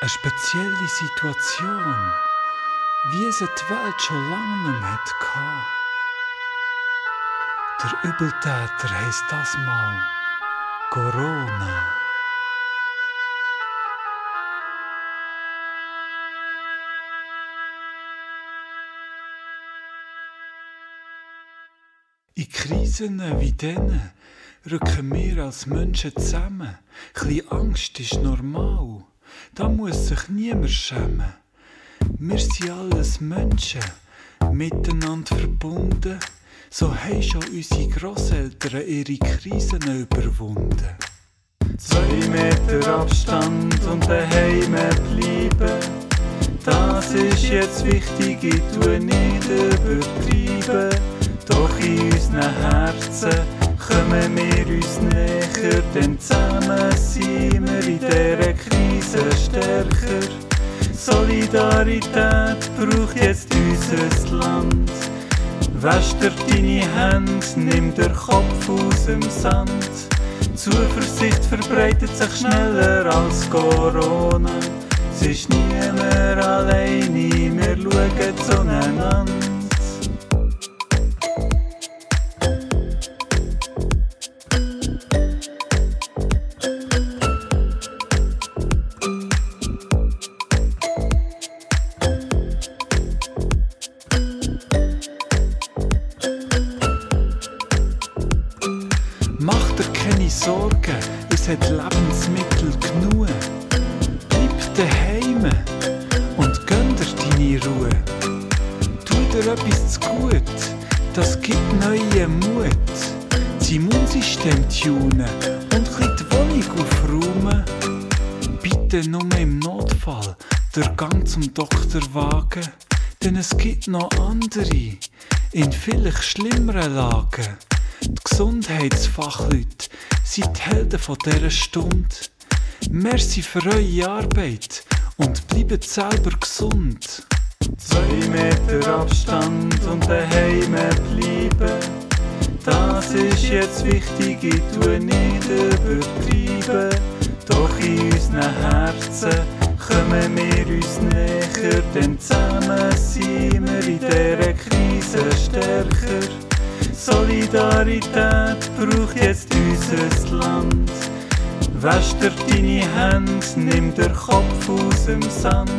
Eine spezielle Situation, wie es die Welt schon lange nicht mehr hatte. Der Übeltäter heisst das mal Corona. In Krisen wie diesen rücken wir als Menschen zusammen. Ein Angst ist normal, da muss sich niemand schämen. Wir sind alles Menschen, miteinander verbunden. So haben schon unsere Grosseltern ihre Krisen überwunden. Zwei Meter Abstand und daheim bleiben. Das ist jetzt wichtig, ich tue nicht übertreiben. Doch in unseren Herzen kommen wir uns näher, denn zusammen sind wir in dieser stärker. Solidarität braucht jetzt unser Land. Wäsch dir deine Hände, nimm den Kopf aus dem Sand. Zuversicht verbreitet sich schneller als Corona. Es ist niemand alleine, wir schauen zueinander. Es hat Lebensmittel genug. Bleib daheim und gönn dir deine Ruhe. Tu dir etwas zu gut, das gibt neuen Mut. Das Immunsystem tunen und bisschen die Wohnung aufräumen. Bitte nur im Notfall den Gang zum Doktor wagen, denn es gibt noch andere in vielleicht schlimmeren Lagen. Die Gesundheitsfachleute sind die Helden von dieser Stunde. Merci für eure Arbeit und bleibt selber gesund. Zwei Meter Abstand und daheim bleiben. Das ist jetzt wichtig, ich tue nicht übertreiben. Doch in unseren Herzen kommen wir uns näher, denn zusammen sind wir in dieser Krise stärker. Solidarität braucht jetzt unser Land. Wäsch dir deine Hände, nimm den Kopf aus dem Sand.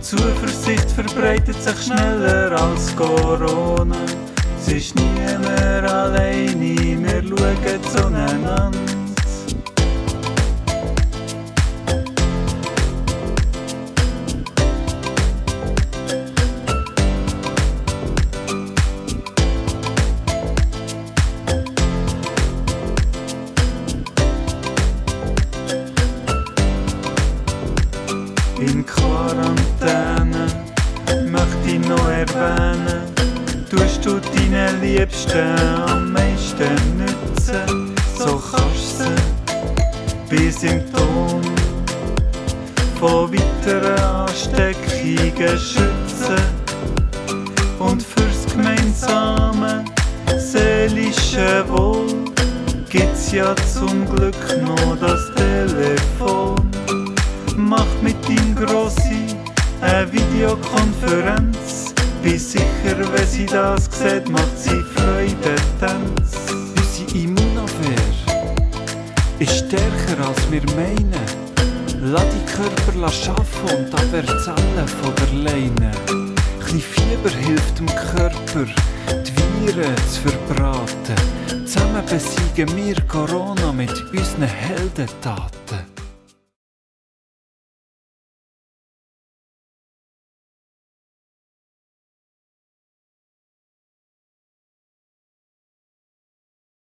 Zuversicht verbreitet sich schneller als Corona. Es ist niemand alleine, wir schauen zueinander. Quarantäne möchte ich noch erwähnen, tust du deinen Liebsten am meisten nützen, so kannst du bei Symptomen von weiteren Ansteckungen schützen und fürs gemeinsame seelische Wohl gibt's ja zum Glück noch das Telefon. Mach mit deinem Grossi eine Videokonferenz. Bin sicher, wenn sie das sieht, macht sie Freude Tanz. Unsere Immunabwehr ist stärker als wir meinen. Lass die Körper arbeiten und Abwehrzellen von der Leine. Chli Fieber hilft dem Körper, die Viren zu verbraten. Zusammen besiegen wir Corona mit unseren Heldentaten.